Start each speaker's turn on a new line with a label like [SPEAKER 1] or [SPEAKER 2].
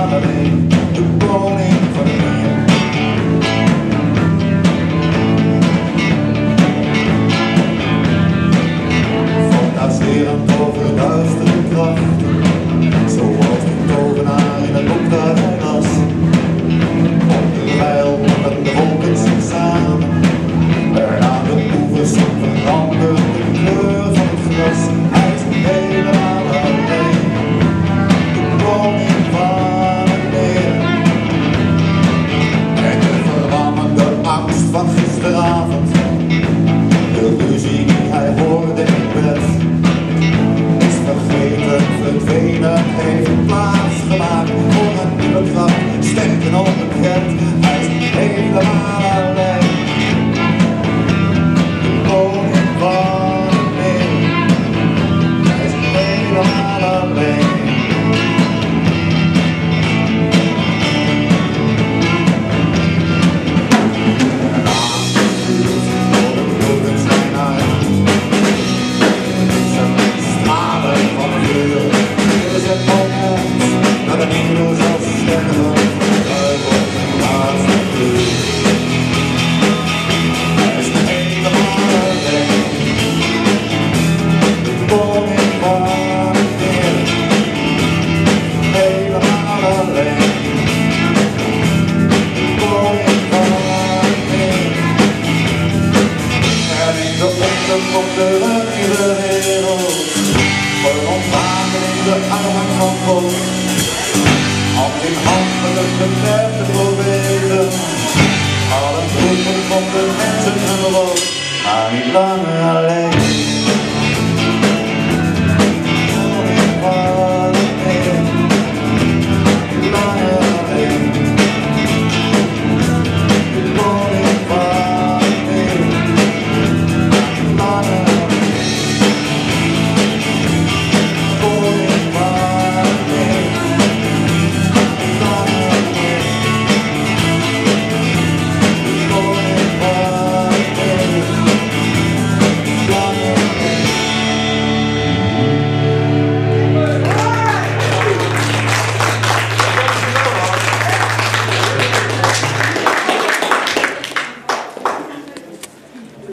[SPEAKER 1] Father. off de populaire wereld. We ontwaken in de armen van volk. Hand in hand met het bedrijf te proberen. het groepen van de mensen hun lot. Maar niet langer